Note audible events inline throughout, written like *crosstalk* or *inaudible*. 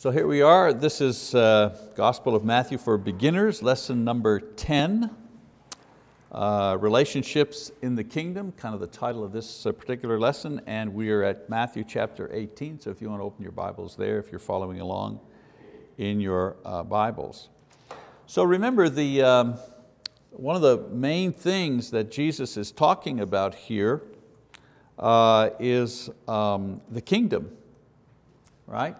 So here we are, this is uh, Gospel of Matthew for Beginners, lesson number 10. Uh, relationships in the kingdom, kind of the title of this uh, particular lesson, and we are at Matthew chapter 18, so if you want to open your Bibles there, if you're following along in your uh, Bibles. So remember, the, um, one of the main things that Jesus is talking about here uh, is um, the kingdom, right?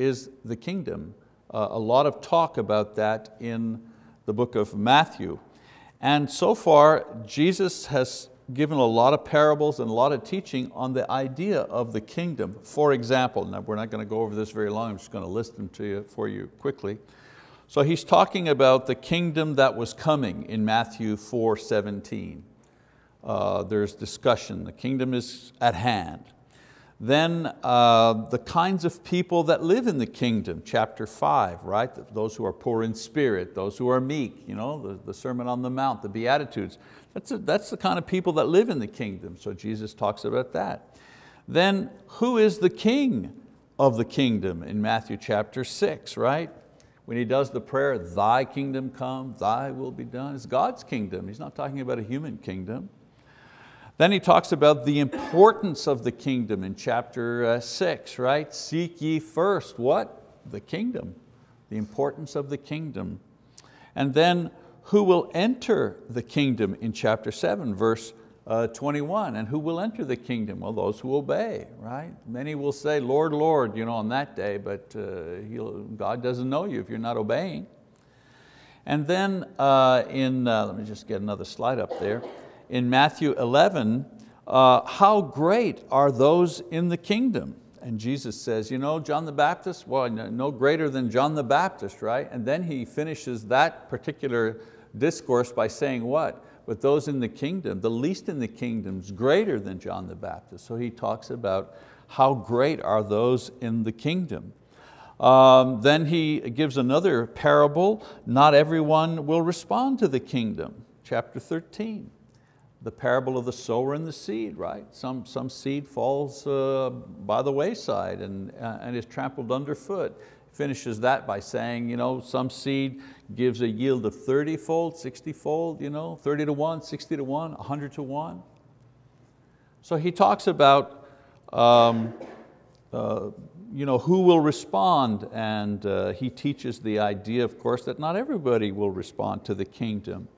Is the kingdom. Uh, a lot of talk about that in the book of Matthew. And so far, Jesus has given a lot of parables and a lot of teaching on the idea of the kingdom. For example, now we're not going to go over this very long, I'm just going to list them to you for you quickly. So he's talking about the kingdom that was coming in Matthew 4, 17. Uh, there's discussion, the kingdom is at hand. Then uh, the kinds of people that live in the kingdom, chapter five, right? Those who are poor in spirit, those who are meek, you know, the, the Sermon on the Mount, the Beatitudes. That's, a, that's the kind of people that live in the kingdom, so Jesus talks about that. Then who is the king of the kingdom in Matthew chapter six, right? When he does the prayer, thy kingdom come, thy will be done, it's God's kingdom. He's not talking about a human kingdom. Then he talks about the importance of the kingdom in chapter uh, six, right? Seek ye first, what? The kingdom, the importance of the kingdom. And then who will enter the kingdom in chapter seven, verse uh, 21. And who will enter the kingdom? Well, those who obey, right? Many will say, Lord, Lord, you know, on that day, but uh, God doesn't know you if you're not obeying. And then uh, in, uh, let me just get another slide up there in Matthew 11, uh, how great are those in the kingdom? And Jesus says, you know, John the Baptist, well, no greater than John the Baptist, right? And then he finishes that particular discourse by saying what? But those in the kingdom, the least in the kingdom is greater than John the Baptist. So he talks about how great are those in the kingdom. Um, then he gives another parable, not everyone will respond to the kingdom, chapter 13 the parable of the sower and the seed, right? Some, some seed falls uh, by the wayside and, uh, and is trampled underfoot. Finishes that by saying, you know, some seed gives a yield of 30 fold, 60 fold, you know, 30 to one, 60 to one, 100 to one. So he talks about um, uh, you know, who will respond and uh, he teaches the idea, of course, that not everybody will respond to the kingdom.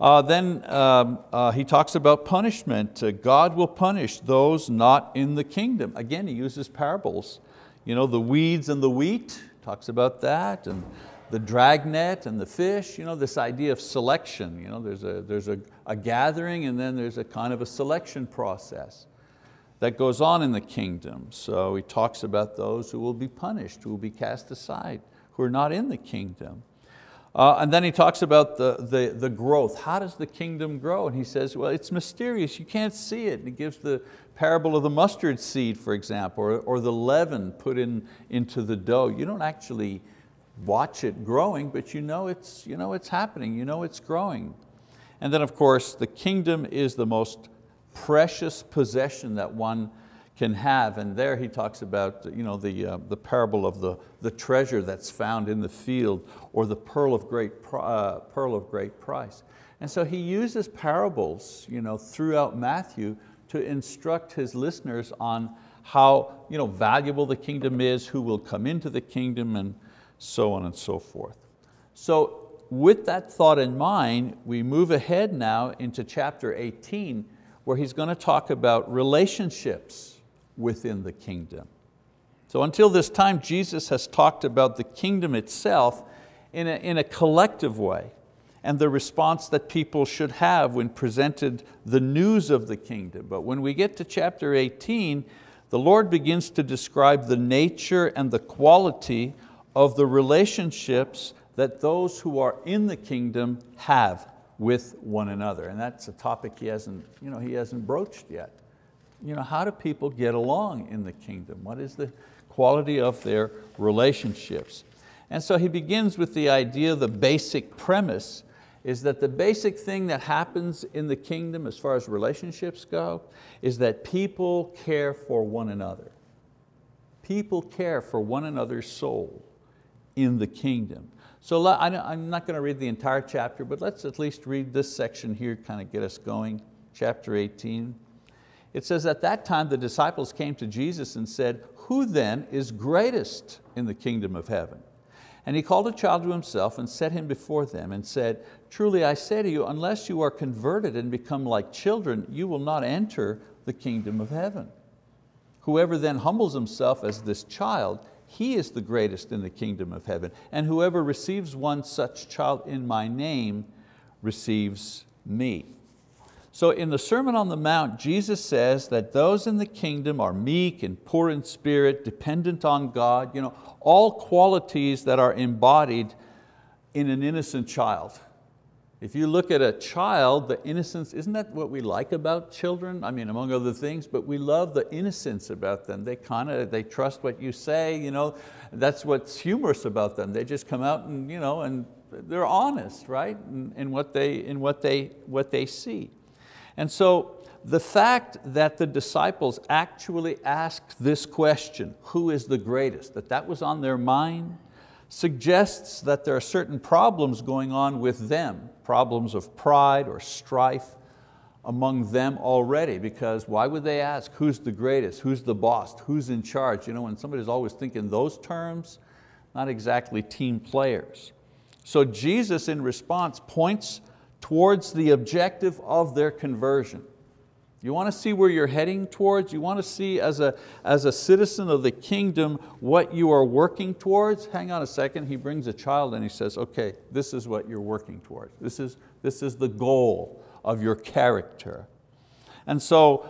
Uh, then um, uh, he talks about punishment. Uh, God will punish those not in the kingdom. Again, he uses parables. You know, the weeds and the wheat, talks about that, and the dragnet and the fish, you know, this idea of selection. You know, there's, a, there's a, a gathering and then there's a kind of a selection process that goes on in the kingdom. So he talks about those who will be punished, who will be cast aside, who are not in the kingdom. Uh, and then he talks about the, the, the growth. How does the kingdom grow? And he says, well, it's mysterious, you can't see it. And he gives the parable of the mustard seed, for example, or, or the leaven put in, into the dough. You don't actually watch it growing, but you know, it's, you know it's happening, you know it's growing. And then of course, the kingdom is the most precious possession that one can have. And there he talks about you know, the, uh, the parable of the, the treasure that's found in the field or the pearl of great, uh, pearl of great price. And so he uses parables you know, throughout Matthew to instruct his listeners on how you know, valuable the kingdom is, who will come into the kingdom, and so on and so forth. So with that thought in mind, we move ahead now into chapter 18, where he's going to talk about relationships within the kingdom. So until this time, Jesus has talked about the kingdom itself in a, in a collective way and the response that people should have when presented the news of the kingdom. But when we get to chapter 18, the Lord begins to describe the nature and the quality of the relationships that those who are in the kingdom have with one another. And that's a topic he hasn't, you know, he hasn't broached yet you know, how do people get along in the kingdom? What is the quality of their relationships? And so he begins with the idea, the basic premise is that the basic thing that happens in the kingdom as far as relationships go is that people care for one another. People care for one another's soul in the kingdom. So I'm not going to read the entire chapter, but let's at least read this section here, kind of get us going. Chapter 18. It says, at that time the disciples came to Jesus and said, who then is greatest in the kingdom of heaven? And he called a child to himself and set him before them and said, Truly I say to you, unless you are converted and become like children, you will not enter the kingdom of heaven. Whoever then humbles himself as this child, he is the greatest in the kingdom of heaven. And whoever receives one such child in my name receives me. So in the Sermon on the Mount, Jesus says that those in the kingdom are meek and poor in spirit, dependent on God, you know, all qualities that are embodied in an innocent child. If you look at a child, the innocence, isn't that what we like about children? I mean, among other things, but we love the innocence about them. They kind of, they trust what you say, you know, that's what's humorous about them. They just come out and, you know, and they're honest, right, in, in, what, they, in what, they, what they see. And so the fact that the disciples actually asked this question, who is the greatest, that that was on their mind, suggests that there are certain problems going on with them, problems of pride or strife among them already, because why would they ask who's the greatest, who's the boss, who's in charge? You know, when somebody's always thinking those terms, not exactly team players. So Jesus in response points towards the objective of their conversion. You want to see where you're heading towards? You want to see as a, as a citizen of the kingdom what you are working towards? Hang on a second, he brings a child and he says, okay, this is what you're working towards. This is, this is the goal of your character. And so,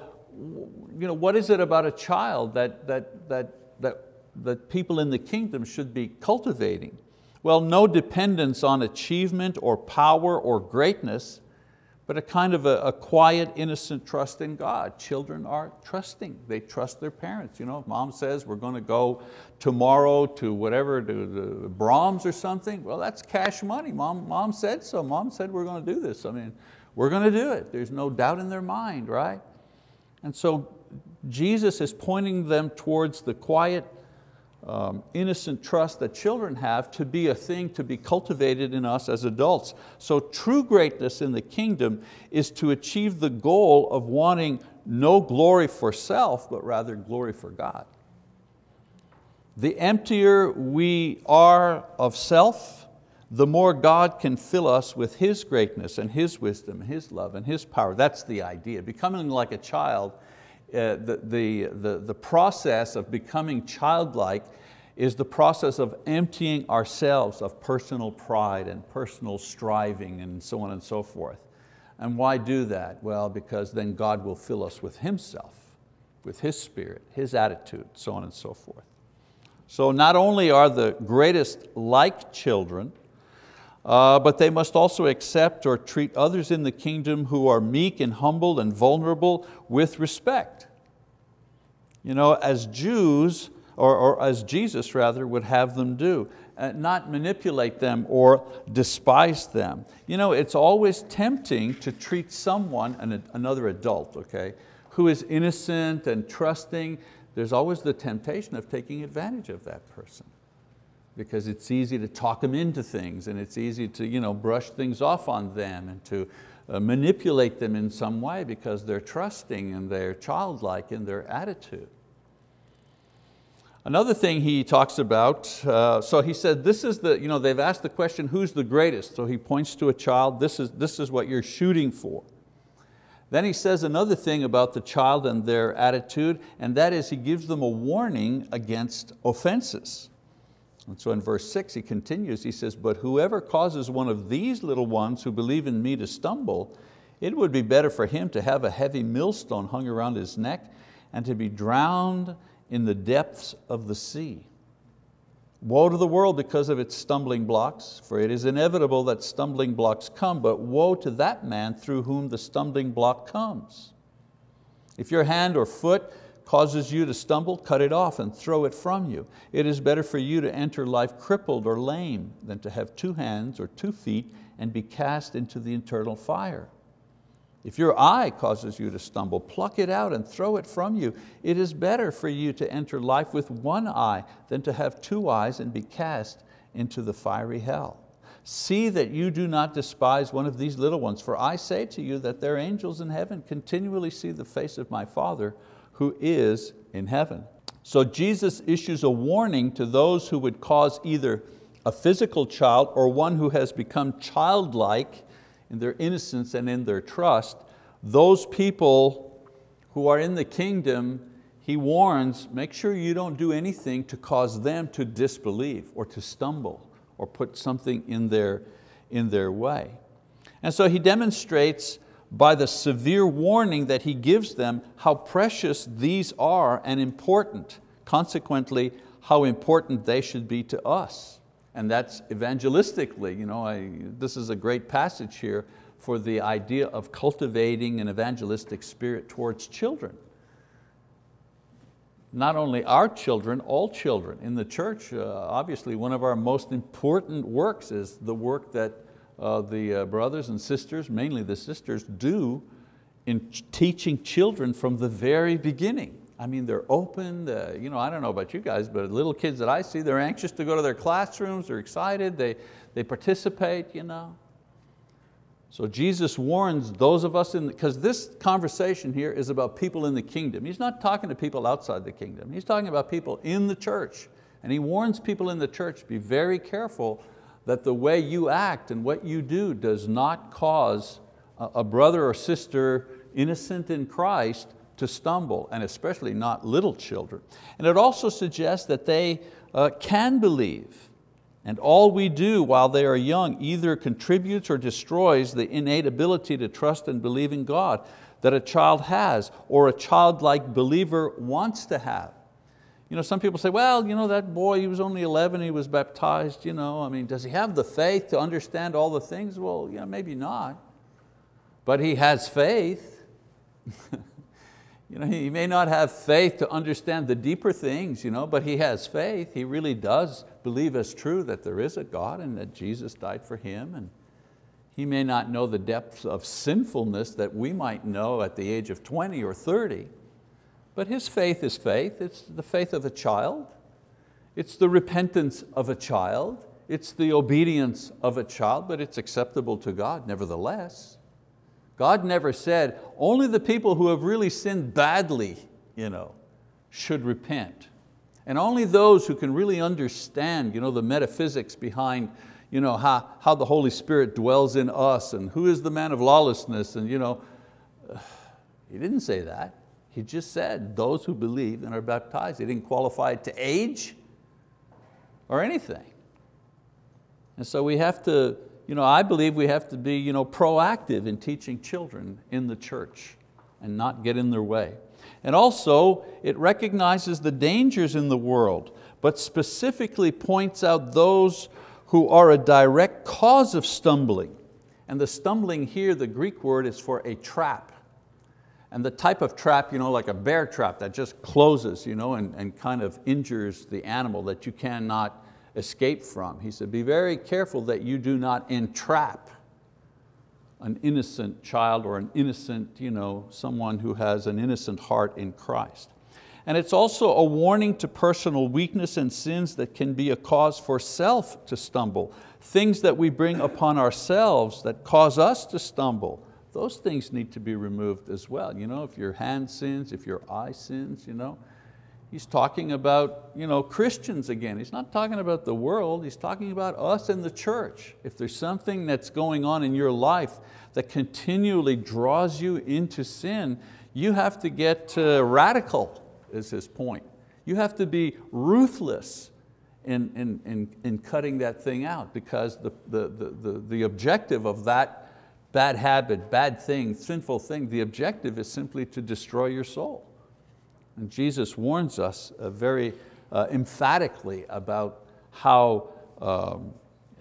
you know, what is it about a child that, that, that, that, that people in the kingdom should be cultivating? Well, no dependence on achievement or power or greatness, but a kind of a, a, quiet, innocent trust in God. Children are trusting, they trust their parents. You know, if mom says we're going to go tomorrow to whatever, to the Braum's or something, well that's cash money. Mom, mom said so, mom said we're going to do this. I mean, we're going to do it. There's no doubt in their mind, right? And so Jesus is pointing them towards the quiet, um, innocent trust that children have to be a thing to be cultivated in us as adults. So true greatness in the kingdom is to achieve the goal of wanting no glory for self, but rather glory for God. The emptier we are of self, the more God can fill us with His greatness and His wisdom, His love and His power. That's the idea. Becoming like a child uh, the, the, the, the process of becoming childlike is the process of emptying ourselves of personal pride and personal striving and so on and so forth. And why do that? Well, because then God will fill us with Himself, with His spirit, His attitude, so on and so forth. So not only are the greatest like children, uh, but they must also accept or treat others in the kingdom who are meek and humble and vulnerable with respect. You know, as Jews, or, or as Jesus rather would have them do, uh, not manipulate them or despise them. You know, it's always tempting to treat someone, an, another adult, okay, who is innocent and trusting, there's always the temptation of taking advantage of that person because it's easy to talk them into things and it's easy to you know, brush things off on them and to uh, manipulate them in some way because they're trusting and they're childlike in their attitude. Another thing he talks about, uh, so he said, this is the, you know, they've asked the question, who's the greatest? So he points to a child, this is, this is what you're shooting for. Then he says another thing about the child and their attitude, and that is he gives them a warning against offenses. And so in verse six, he continues, he says, but whoever causes one of these little ones who believe in me to stumble, it would be better for him to have a heavy millstone hung around his neck and to be drowned in the depths of the sea. Woe to the world because of its stumbling blocks, for it is inevitable that stumbling blocks come, but woe to that man through whom the stumbling block comes. If your hand or foot causes you to stumble, cut it off and throw it from you. It is better for you to enter life crippled or lame than to have two hands or two feet and be cast into the eternal fire. If your eye causes you to stumble, pluck it out and throw it from you. It is better for you to enter life with one eye than to have two eyes and be cast into the fiery hell. See that you do not despise one of these little ones, for I say to you that their angels in heaven continually see the face of my Father who is in heaven. So Jesus issues a warning to those who would cause either a physical child or one who has become childlike in their innocence and in their trust, those people who are in the kingdom, he warns, make sure you don't do anything to cause them to disbelieve or to stumble or put something in their, in their way. And so he demonstrates by the severe warning that he gives them how precious these are and important. Consequently, how important they should be to us and that's evangelistically. You know, I, this is a great passage here for the idea of cultivating an evangelistic spirit towards children. Not only our children, all children. In the church, uh, obviously one of our most important works is the work that uh, the uh, brothers and sisters, mainly the sisters, do in teaching children from the very beginning. I mean, they're open, uh, you know, I don't know about you guys, but little kids that I see, they're anxious to go to their classrooms, they're excited, they, they participate, you know. So Jesus warns those of us in, the because this conversation here is about people in the kingdom. He's not talking to people outside the kingdom. He's talking about people in the church. And he warns people in the church, be very careful that the way you act and what you do does not cause a brother or sister innocent in Christ to stumble, and especially not little children. And it also suggests that they uh, can believe, and all we do while they are young either contributes or destroys the innate ability to trust and believe in God that a child has or a childlike believer wants to have. You know, some people say, well, you know, that boy, he was only 11, he was baptized. You know, I mean, does he have the faith to understand all the things? Well, yeah, maybe not. But he has faith. *laughs* You know, he may not have faith to understand the deeper things, you know, but he has faith. He really does believe as true that there is a God and that Jesus died for him. And he may not know the depths of sinfulness that we might know at the age of 20 or 30, but his faith is faith. It's the faith of a child. It's the repentance of a child. It's the obedience of a child, but it's acceptable to God nevertheless. God never said, only the people who have really sinned badly you know, should repent. And only those who can really understand you know, the metaphysics behind you know, how, how the Holy Spirit dwells in us and who is the man of lawlessness. And, you know, *sighs* he didn't say that. He just said those who believe and are baptized. He didn't qualify it to age or anything. And so we have to you know, I believe we have to be you know, proactive in teaching children in the church and not get in their way. And also, it recognizes the dangers in the world, but specifically points out those who are a direct cause of stumbling. And the stumbling here, the Greek word is for a trap. And the type of trap, you know, like a bear trap that just closes you know, and, and kind of injures the animal that you cannot escape from. He said, be very careful that you do not entrap an innocent child or an innocent, you know, someone who has an innocent heart in Christ. And it's also a warning to personal weakness and sins that can be a cause for self to stumble. Things that we bring upon ourselves that cause us to stumble, those things need to be removed as well. You know, if your hand sins, if your eye sins, you know, He's talking about you know, Christians again. He's not talking about the world, he's talking about us in the church. If there's something that's going on in your life that continually draws you into sin, you have to get uh, radical, is his point. You have to be ruthless in, in, in, in cutting that thing out because the, the, the, the, the objective of that bad habit, bad thing, sinful thing, the objective is simply to destroy your soul. And Jesus warns us uh, very uh, emphatically about how, um,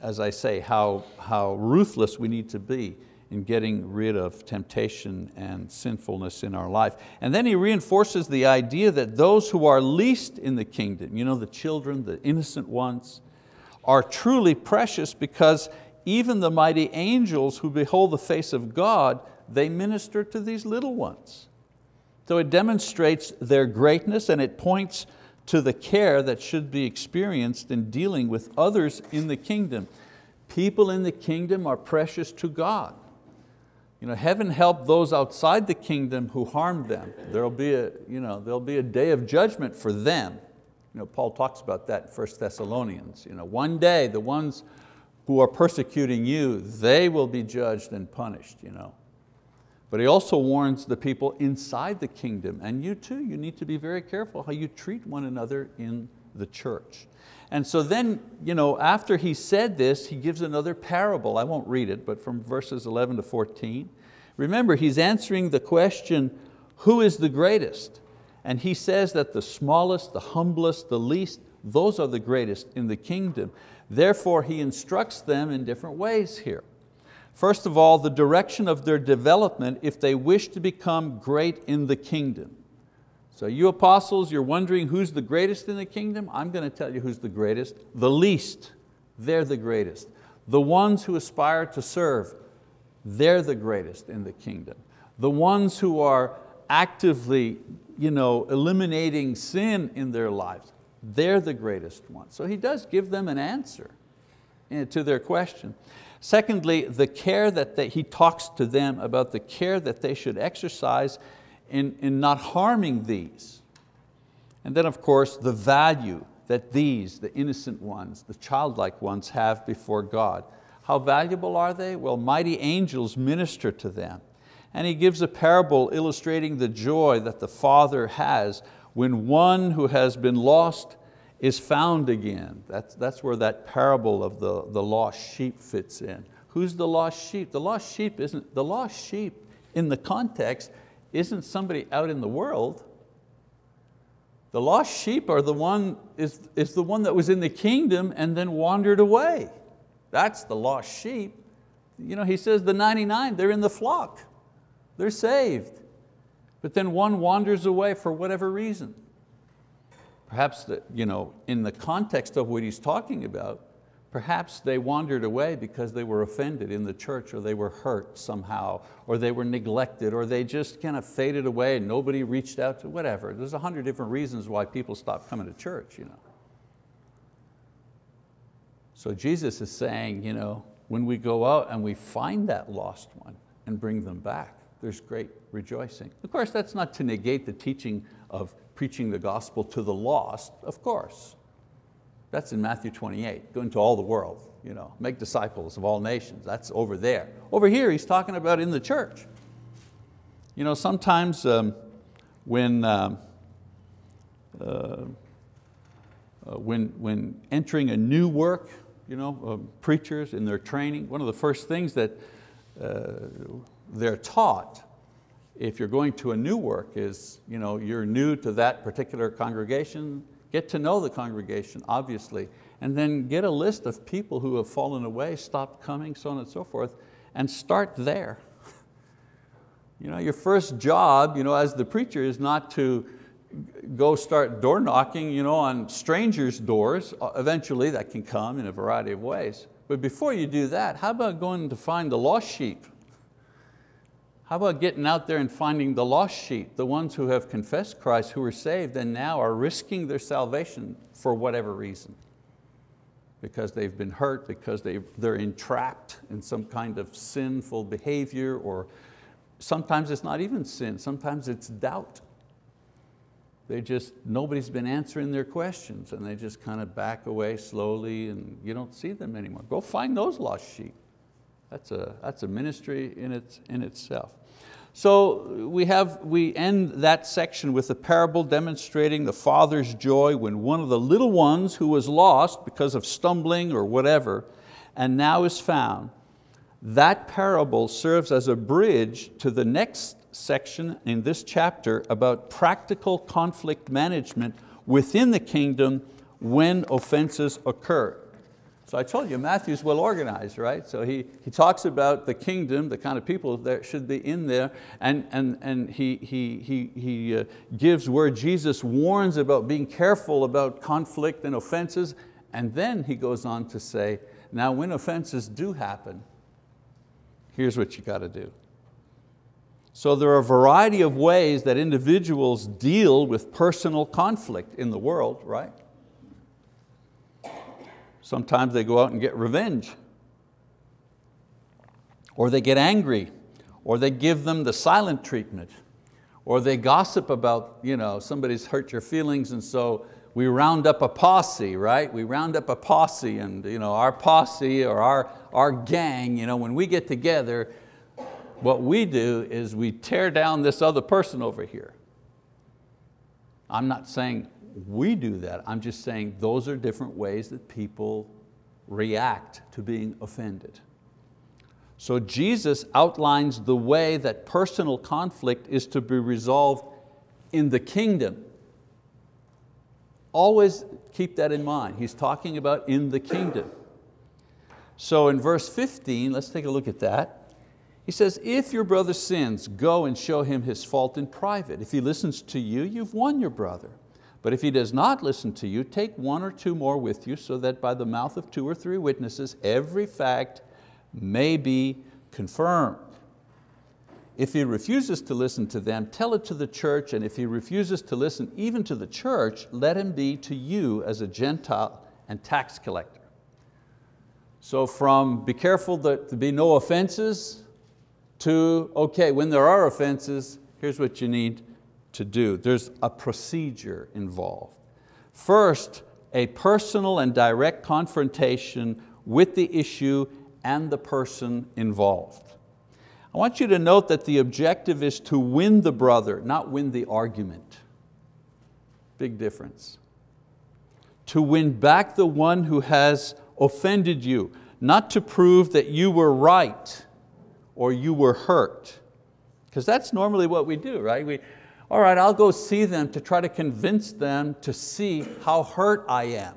as I say, how, how ruthless we need to be in getting rid of temptation and sinfulness in our life. And then he reinforces the idea that those who are least in the kingdom, you know, the children, the innocent ones, are truly precious because even the mighty angels who behold the face of God they minister to these little ones. So it demonstrates their greatness and it points to the care that should be experienced in dealing with others in the kingdom. People in the kingdom are precious to God. You know, heaven help those outside the kingdom who harmed them. There'll be a, you know, there'll be a day of judgment for them. You know, Paul talks about that in 1 Thessalonians. You know, one day the ones who are persecuting you, they will be judged and punished. You know. But he also warns the people inside the kingdom, and you too, you need to be very careful how you treat one another in the church. And so then, you know, after he said this, he gives another parable. I won't read it, but from verses 11 to 14. Remember, he's answering the question, who is the greatest? And he says that the smallest, the humblest, the least, those are the greatest in the kingdom. Therefore, he instructs them in different ways here. First of all, the direction of their development if they wish to become great in the kingdom. So you apostles, you're wondering who's the greatest in the kingdom? I'm going to tell you who's the greatest. The least, they're the greatest. The ones who aspire to serve, they're the greatest in the kingdom. The ones who are actively you know, eliminating sin in their lives, they're the greatest ones. So he does give them an answer eh, to their question. Secondly, the care that they, he talks to them about the care that they should exercise in, in not harming these. And then of course the value that these, the innocent ones, the childlike ones have before God. How valuable are they? Well, mighty angels minister to them. And he gives a parable illustrating the joy that the Father has when one who has been lost is found again. That's, that's where that parable of the, the lost sheep fits in. Who's the lost sheep? The lost sheep isn't, the lost sheep in the context isn't somebody out in the world. The lost sheep are the one, is, is the one that was in the kingdom and then wandered away. That's the lost sheep. You know, he says the 99, they're in the flock. They're saved. But then one wanders away for whatever reason. Perhaps the, you know, in the context of what he's talking about, Perhaps they wandered away because they were offended in the church or they were hurt somehow or they were neglected or they just kind of faded away and nobody reached out to whatever. There's a hundred different reasons why people stop coming to church. You know. So Jesus is saying, you know, when we go out and we find that lost one and bring them back, there's great rejoicing. Of course, that's not to negate the teaching of preaching the gospel to the lost, of course. That's in Matthew 28, go into all the world, you know, make disciples of all nations. That's over there. Over here, he's talking about in the church. You know, sometimes um, when, um, uh, uh, when, when entering a new work, you know, uh, preachers in their training, one of the first things that uh, they're taught if you're going to a new work is you know, you're new to that particular congregation, Get to know the congregation, obviously, and then get a list of people who have fallen away, stopped coming, so on and so forth, and start there. *laughs* You know, your first job you know, as the preacher is not to go start door knocking you know, on strangers' doors. Uh, eventually that can come in a variety of ways. But before you do that, how about going to find the lost sheep? How about getting out there and finding the lost sheep, the ones who have confessed Christ, who are saved and now are risking their salvation for whatever reason? Because they've been hurt, because they, they're entrapped in some kind of sinful behavior, or sometimes it's not even sin, sometimes it's doubt. They just, nobody's been answering their questions and they just kind of back away slowly and you don't see them anymore. Go find those lost sheep. That's a, that's a ministry in, its, in itself. So we, have, we end that section with a parable demonstrating the father's joy when one of the little ones who was lost because of stumbling or whatever, and now is found. That parable serves as a bridge to the next section in this chapter about practical conflict management within the kingdom when offenses occur. So I told you, Matthew's well organized, right? So he, he talks about the kingdom, the kind of people that should be in there, and, and, and he, he, he, he uh, gives where Jesus warns about being careful about conflict and offenses, and then he goes on to say, now when offenses do happen, here's what you got to do. So there are a variety of ways that individuals deal with personal conflict in the world, right? Sometimes they go out and get revenge. Or they get angry, or they give them the silent treatment, or they gossip about, you know, somebody's hurt your feelings and so we round up a posse, right? We round up a posse and you know, our posse or our, our gang, you know, when we get together, what we do is we tear down this other person over here. I'm not saying we do that, I'm just saying those are different ways that people react to being offended. So Jesus outlines the way that personal conflict is to be resolved in the kingdom. Always keep that in mind. He's talking about in the kingdom. So in verse 15, let's take a look at that. He says, if your brother sins, go and show him his fault in private. If he listens to you, you've won your brother. But if he does not listen to you, take one or two more with you so that by the mouth of two or three witnesses, every fact may be confirmed. If he refuses to listen to them, tell it to the church, and if he refuses to listen even to the church, let him be to you as a Gentile and tax collector. So from be careful that there be no offenses, to, okay, when there are offenses, here's what you need to do. There's a procedure involved. First, a personal and direct confrontation with the issue and the person involved. I want you to note that the objective is to win the brother, not win the argument. Big difference. To win back the one who has offended you, not to prove that you were right or you were hurt. Because that's normally what we do, right? We, all right, I'll go see them to try to convince them to see how hurt I am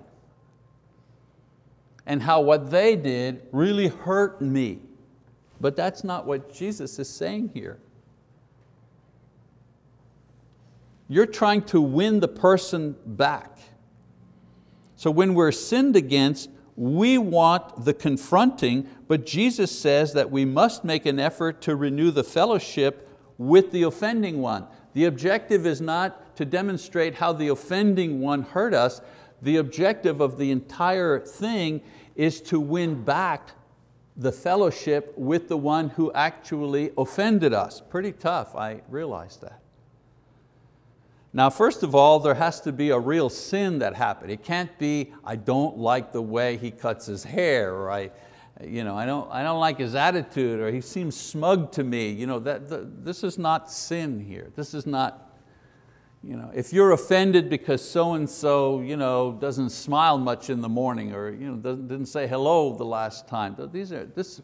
and how what they did really hurt me. But that's not what Jesus is saying here. You're trying to win the person back. So when we're sinned against, we want the confronting, but Jesus says that we must make an effort to renew the fellowship with the offending one. The objective is not to demonstrate how the offending one hurt us. The objective of the entire thing is to win back the fellowship with the one who actually offended us. Pretty tough, I realize that. Now, first of all, there has to be a real sin that happened. It can't be, I don't like the way he cuts his hair, or I, you know, I, don't, I don't like his attitude, or he seems smug to me. You know, that, the, this is not sin here. This is not, you know, if you're offended because so-and-so you know, doesn't smile much in the morning, or you know, didn't say hello the last time, these are, this,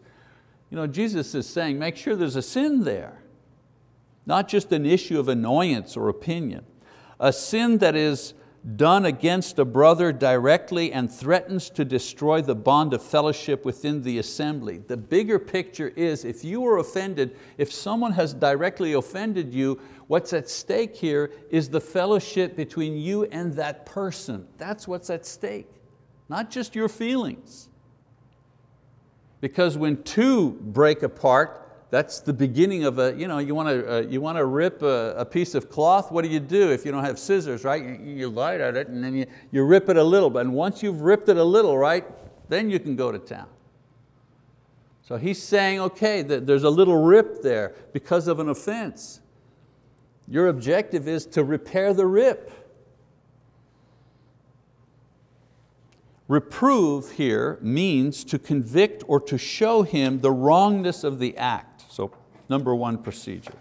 you know, Jesus is saying, make sure there's a sin there. Not just an issue of annoyance or opinion a sin that is done against a brother directly and threatens to destroy the bond of fellowship within the assembly. The bigger picture is if you are offended, if someone has directly offended you, what's at stake here is the fellowship between you and that person. That's what's at stake, not just your feelings. Because when two break apart, that's the beginning of a, you know, you want to, uh, you want to rip a, a, piece of cloth, what do you do if you don't have scissors, right? You, you light at it and then you, you rip it a little, but once you've ripped it a little, right, then you can go to town. So he's saying, okay, there's a little rip there because of an offense. Your objective is to repair the rip. Reprove here means to convict or to show him the wrongness of the act. Number one procedure.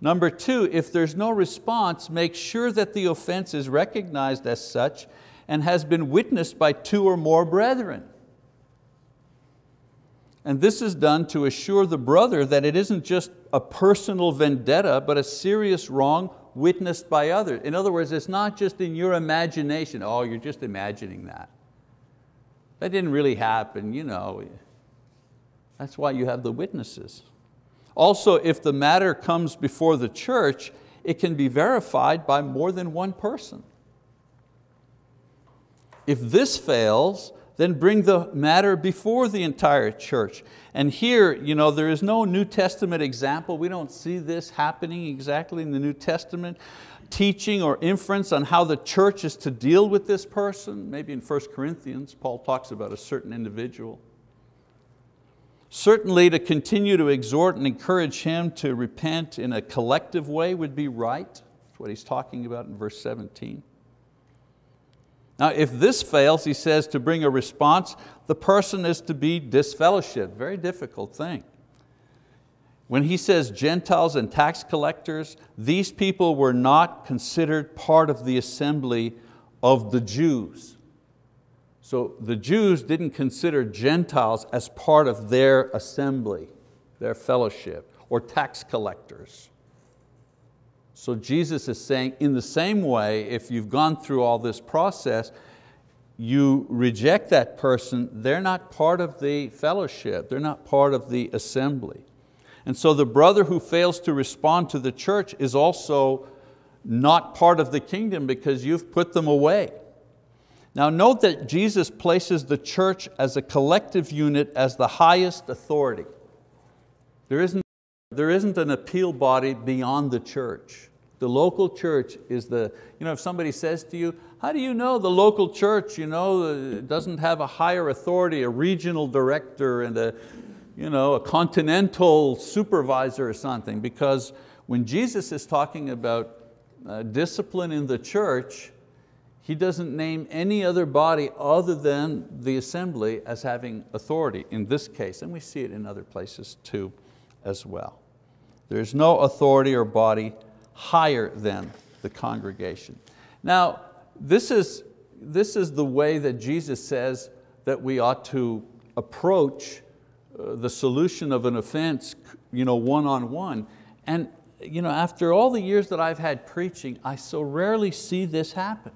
Number two, if there's no response, make sure that the offense is recognized as such and has been witnessed by two or more brethren. And this is done to assure the brother that it isn't just a personal vendetta, but a serious wrong witnessed by others. In other words, it's not just in your imagination, oh, you're just imagining that. That didn't really happen, you know. That's why you have the witnesses. Also, if the matter comes before the church, it can be verified by more than one person. If this fails, then bring the matter before the entire church. And here, you know, there is no New Testament example. We don't see this happening exactly in the New Testament. Teaching or inference on how the church is to deal with this person. Maybe in 1 Corinthians, Paul talks about a certain individual. Certainly to continue to exhort and encourage him to repent in a collective way would be right. That's what he's talking about in verse 17. Now if this fails, he says to bring a response, the person is to be disfellowshipped. Very difficult thing. When he says Gentiles and tax collectors, these people were not considered part of the assembly of the Jews. So the Jews didn't consider Gentiles as part of their assembly, their fellowship, or tax collectors. So Jesus is saying, in the same way, if you've gone through all this process, you reject that person, they're not part of the fellowship, they're not part of the assembly. And so the brother who fails to respond to the church is also not part of the kingdom because you've put them away. Now note that Jesus places the church as a collective unit as the highest authority. There isn't, there isn't an appeal body beyond the church. The local church is the, you know, if somebody says to you, how do you know the local church you know, doesn't have a higher authority, a regional director and a, you know, a continental supervisor or something? Because when Jesus is talking about uh, discipline in the church, he doesn't name any other body other than the assembly as having authority in this case, and we see it in other places too as well. There's no authority or body higher than the congregation. Now, this is, this is the way that Jesus says that we ought to approach uh, the solution of an offense you know, one-on-one. And you know, after all the years that I've had preaching, I so rarely see this happen.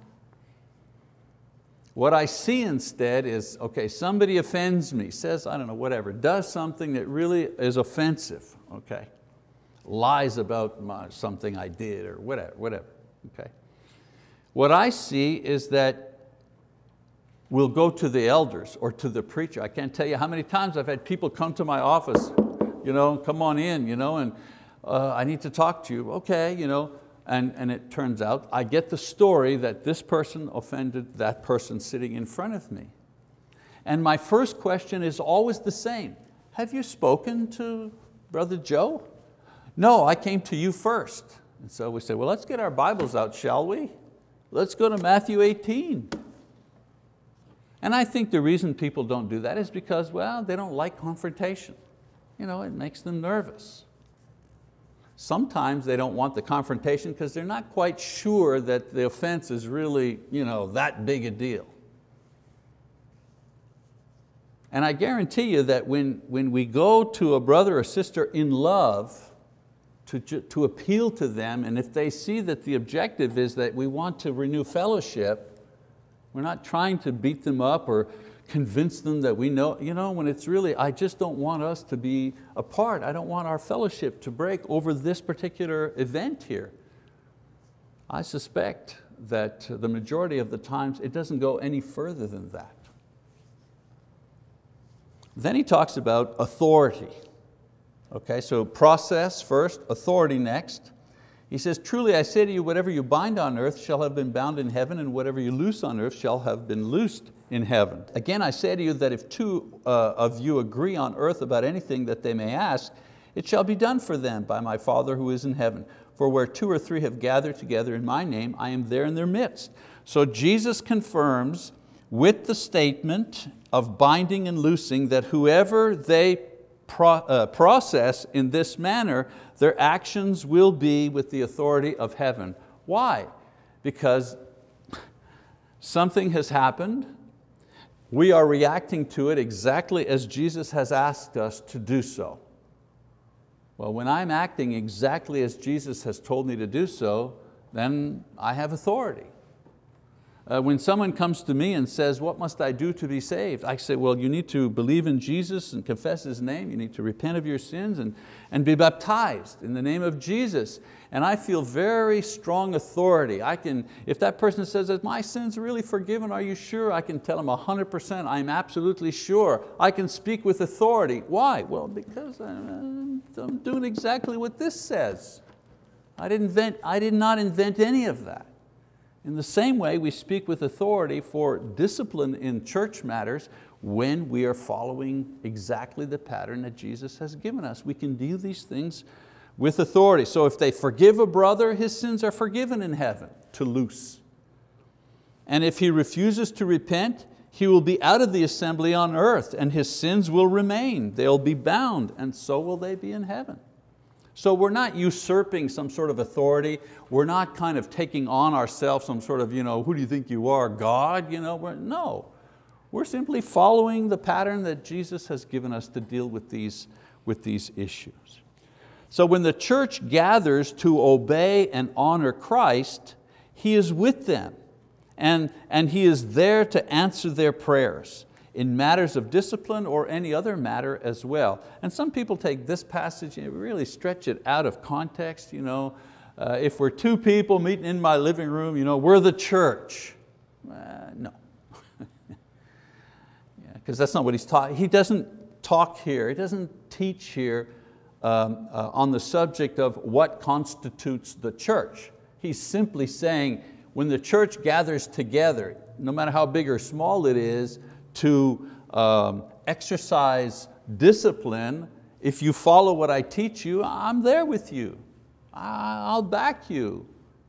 What I see instead is, okay, somebody offends me, says, I don't know, whatever, does something that really is offensive, okay? lies about my, something I did or whatever, whatever, okay? What I see is that we'll go to the elders or to the preacher. I can't tell you how many times I've had people come to my office, you know, come on in, you know, and uh, I need to talk to you, okay, you know, and, and it turns out I get the story that this person offended that person sitting in front of me. And my first question is always the same. Have you spoken to Brother Joe? No, I came to you first. And so we said, well, let's get our Bibles out, shall we? Let's go to Matthew 18. And I think the reason people don't do that is because, well, they don't like confrontation. You know, it makes them nervous. Sometimes they don't want the confrontation because they're not quite sure that the offense is really you know, that big a deal. And I guarantee you that when, when we go to a brother or sister in love, to, to appeal to them, and if they see that the objective is that we want to renew fellowship, we're not trying to beat them up or convince them that we know, you know, when it's really, I just don't want us to be apart. I don't want our fellowship to break over this particular event here. I suspect that the majority of the times it doesn't go any further than that. Then he talks about authority. Okay, so process first, authority next. He says, truly I say to you, whatever you bind on earth shall have been bound in heaven, and whatever you loose on earth shall have been loosed in heaven. Again, I say to you that if two uh, of you agree on earth about anything that they may ask, it shall be done for them by my Father who is in heaven. For where two or three have gathered together in my name, I am there in their midst. So Jesus confirms with the statement of binding and loosing that whoever they pro, uh, process in this manner, their actions will be with the authority of heaven. Why? Because something has happened, we are reacting to it exactly as Jesus has asked us to do so. Well, when I'm acting exactly as Jesus has told me to do so, then I have authority. Uh, when someone comes to me and says, what must I do to be saved? I say, well, you need to believe in Jesus and confess His name. You need to repent of your sins and, and be baptized in the name of Jesus. And I feel very strong authority. I can, if that person says, that my sins really forgiven, are you sure? I can tell them 100%, I'm absolutely sure. I can speak with authority. Why? Well, because I'm doing exactly what this says. I, didn't invent, I did not invent any of that. In the same way, we speak with authority for discipline in church matters when we are following exactly the pattern that Jesus has given us. We can do these things with authority. So if they forgive a brother, his sins are forgiven in heaven, to loose. And if he refuses to repent, he will be out of the assembly on earth and his sins will remain. They'll be bound and so will they be in heaven. So we're not usurping some sort of authority. We're not kind of taking on ourselves some sort of, you know, who do you think you are, God? You know, we're, no, we're simply following the pattern that Jesus has given us to deal with these, with these issues. So when the church gathers to obey and honor Christ, He is with them and, and He is there to answer their prayers in matters of discipline or any other matter as well. And some people take this passage and really stretch it out of context. You know, uh, if we're two people meeting in my living room, you know, we're the church. Uh, no, because *laughs* yeah, that's not what he's taught. He doesn't talk here, he doesn't teach here um, uh, on the subject of what constitutes the church. He's simply saying when the church gathers together, no matter how big or small it is, to um, exercise discipline, if you follow what I teach you, I'm there with you. I'll back you.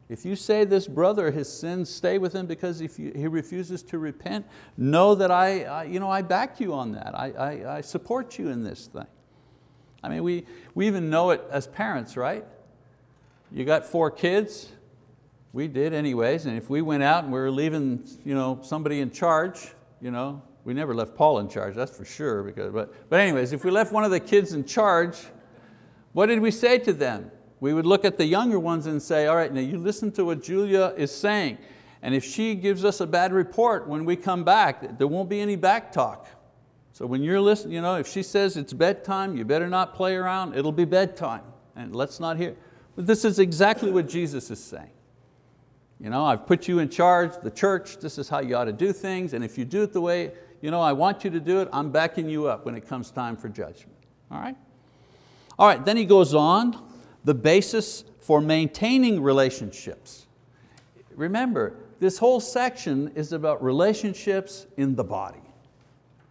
If you say this brother, his sins stay with him because if you, he refuses to repent, know that I, I, you know, I back you on that. I, I, I support you in this thing. I mean, we, we even know it as parents, right? You got four kids, we did anyways, and if we went out and we were leaving you know, somebody in charge, you know, we never left Paul in charge, that's for sure. Because, but, but anyways, if we left one of the kids in charge, what did we say to them? We would look at the younger ones and say, all right, now you listen to what Julia is saying. And if she gives us a bad report when we come back, there won't be any back talk. So when you're listening, you know, if she says it's bedtime, you better not play around, it'll be bedtime. And let's not hear. But this is exactly what Jesus is saying. You know, I've put you in charge, the church, this is how you ought to do things, and if you do it the way you know, I want you to do it, I'm backing you up when it comes time for judgment. All right? All right, then he goes on, the basis for maintaining relationships. Remember, this whole section is about relationships in the body,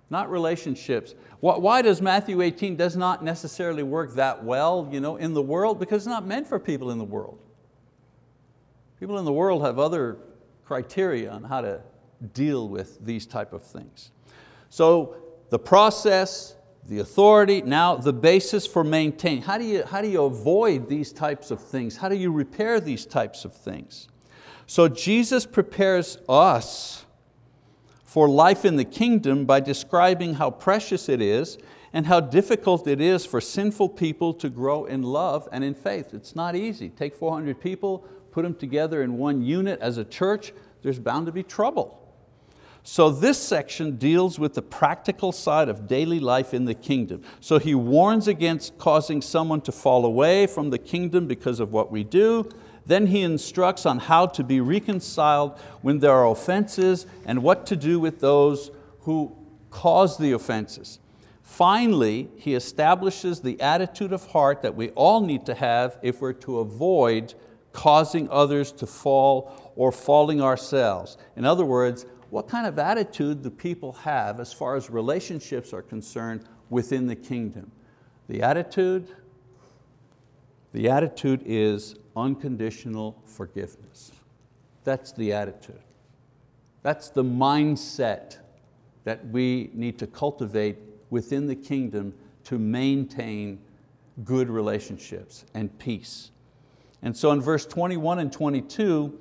not relationships. Why does Matthew 18 does not necessarily work that well you know, in the world? Because it's not meant for people in the world. People in the world have other criteria on how to deal with these type of things. So the process, the authority, now the basis for maintaining. How do, you, how do you avoid these types of things? How do you repair these types of things? So Jesus prepares us for life in the kingdom by describing how precious it is and how difficult it is for sinful people to grow in love and in faith. It's not easy. Take 400 people, put them together in one unit as a church, there's bound to be trouble. So this section deals with the practical side of daily life in the kingdom. So he warns against causing someone to fall away from the kingdom because of what we do. Then he instructs on how to be reconciled when there are offenses and what to do with those who cause the offenses. Finally, he establishes the attitude of heart that we all need to have if we're to avoid causing others to fall or falling ourselves. In other words, what kind of attitude do people have as far as relationships are concerned within the kingdom? The attitude, the attitude is unconditional forgiveness. That's the attitude. That's the mindset that we need to cultivate within the kingdom to maintain good relationships and peace. And so in verse 21 and 22,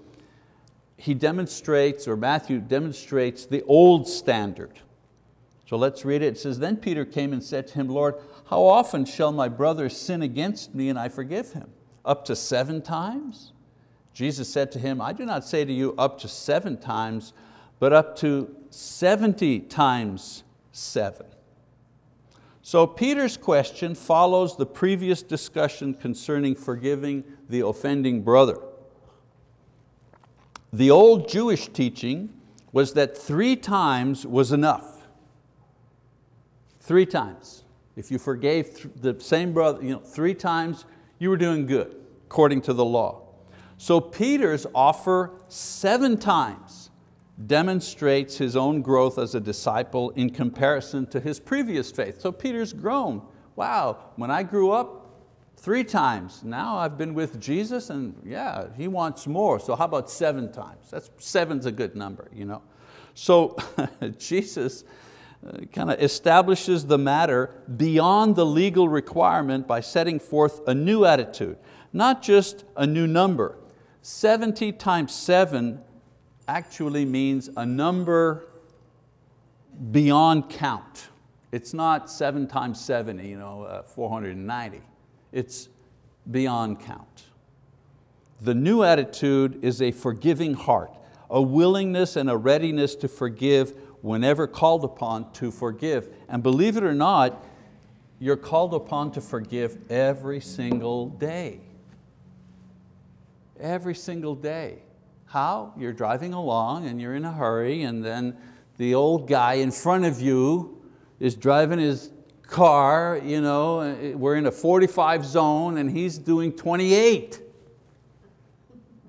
he demonstrates, or Matthew demonstrates the old standard. So let's read it. It says, then Peter came and said to him, Lord, how often shall my brother sin against me and I forgive him? Up to seven times? Jesus said to him, I do not say to you up to seven times, but up to 70 times seven. So Peter's question follows the previous discussion concerning forgiving the offending brother. The old Jewish teaching was that three times was enough. Three times. If you forgave the same brother you know, three times, you were doing good, according to the law. So Peter's offer seven times demonstrates his own growth as a disciple in comparison to his previous faith. So Peter's grown. Wow, when I grew up, three times. Now I've been with Jesus and yeah, He wants more. So how about seven times? That's, seven's a good number. You know? So *laughs* Jesus uh, kind of establishes the matter beyond the legal requirement by setting forth a new attitude, not just a new number. 70 times seven actually means a number beyond count. It's not seven times 70, you know, uh, 490. It's beyond count. The new attitude is a forgiving heart, a willingness and a readiness to forgive whenever called upon to forgive. And believe it or not, you're called upon to forgive every single day. Every single day. How? You're driving along and you're in a hurry and then the old guy in front of you is driving his car, you know, we're in a 45 zone and he's doing 28.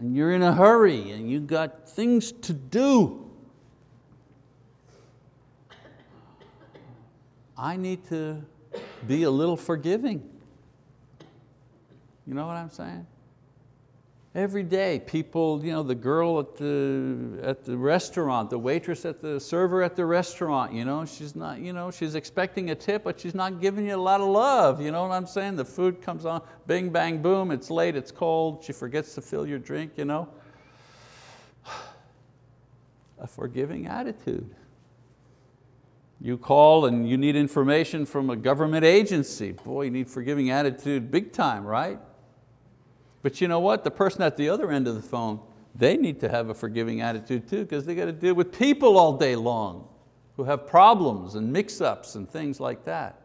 And you're in a hurry and you've got things to do. I need to be a little forgiving. You know what I'm saying? Every day, people, you know, the girl at the, at the restaurant, the waitress at the server at the restaurant, you know, she's not, you know, she's expecting a tip, but she's not giving you a lot of love, you know what I'm saying? The food comes on, bing, bang, boom, it's late, it's cold, she forgets to fill your drink, you know. *sighs* A forgiving attitude. You call and you need information from a government agency. Boy, you need forgiving attitude big time, right? But you know what? The person at the other end of the phone, they need to have a forgiving attitude too because they got to deal with people all day long who have problems and mix-ups and things like that.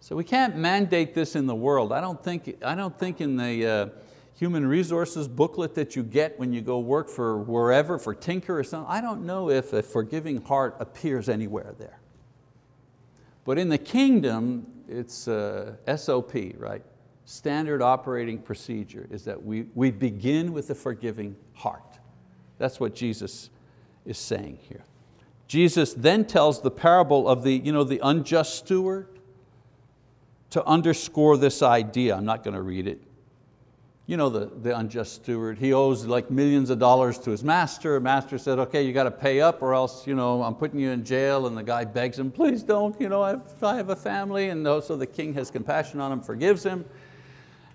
So we can't mandate this in the world. I don't think, I don't think in the uh, human resources booklet that you get when you go work for wherever, for Tinker or something, I don't know if a forgiving heart appears anywhere there. But in the kingdom, it's uh, SOP, right? Standard operating procedure is that we, we begin with a forgiving heart. That's what Jesus is saying here. Jesus then tells the parable of the, you know, the unjust steward to underscore this idea. I'm not going to read it. You know the, the unjust steward, he owes like millions of dollars to his master. Master said, okay, you got to pay up or else you know, I'm putting you in jail. And the guy begs him, please don't, you know, I have, I have a family. And so the king has compassion on him, forgives him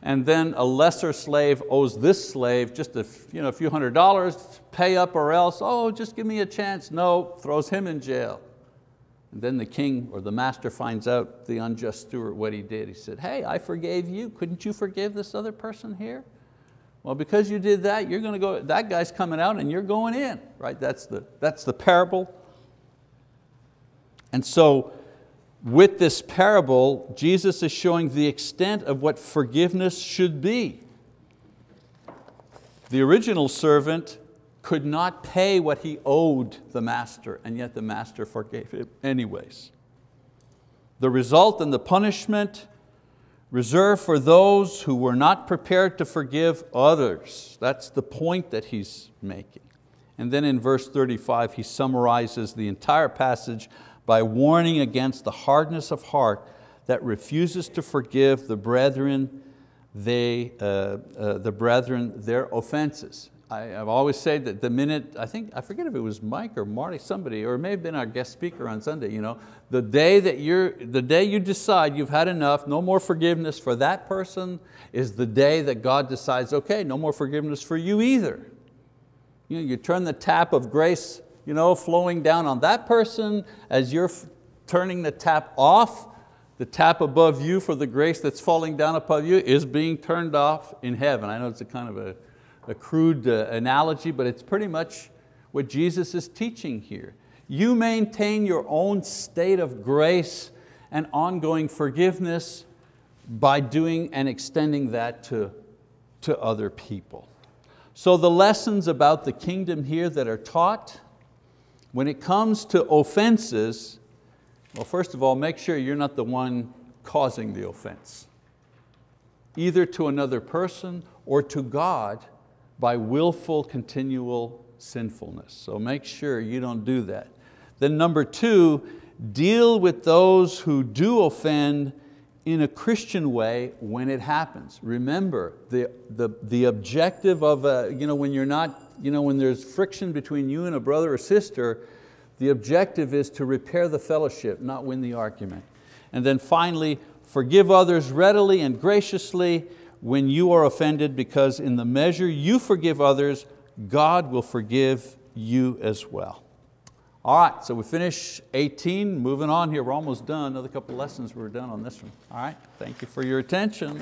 and then a lesser slave owes this slave just a, you know, a few hundred dollars, pay up or else, oh, just give me a chance. No, throws him in jail. And then the king or the master finds out the unjust steward what he did. He said, hey, I forgave you. Couldn't you forgive this other person here? Well, because you did that, you're going to go, that guy's coming out and you're going in, right? That's the, that's the parable. And so with this parable, Jesus is showing the extent of what forgiveness should be. The original servant could not pay what he owed the master, and yet the master forgave him anyways. The result and the punishment reserved for those who were not prepared to forgive others. That's the point that he's making. And then in verse 35, he summarizes the entire passage by warning against the hardness of heart that refuses to forgive the brethren, they, uh, uh, the brethren their offenses. I, have always said that the minute, I think, I forget if it was Mike or Marty, somebody, or it may have been our guest speaker on Sunday, you know, the day that you're, the day you decide you've had enough, no more forgiveness for that person, is the day that God decides, okay, no more forgiveness for you either. You, know, you turn the tap of grace you know, flowing down on that person as you're turning the tap off, the tap above you for the grace that's falling down upon you is being turned off in heaven. I know it's a kind of a, a crude uh, analogy, but it's pretty much what Jesus is teaching here. You maintain your own state of grace and ongoing forgiveness by doing and extending that to, to other people. So the lessons about the kingdom here that are taught, when it comes to offenses, well, first of all, make sure you're not the one causing the offense, either to another person or to God by willful, continual sinfulness. So make sure you don't do that. Then number two, deal with those who do offend in a Christian way when it happens. Remember, the, the, the objective of, a, you know, when you're not, you know, when there's friction between you and a brother or sister, the objective is to repair the fellowship, not win the argument. And then finally, forgive others readily and graciously when you are offended because in the measure you forgive others, God will forgive you as well. All right, so we finish 18, moving on here, we're almost done, another couple lessons, we're done on this one. All right, thank you for your attention.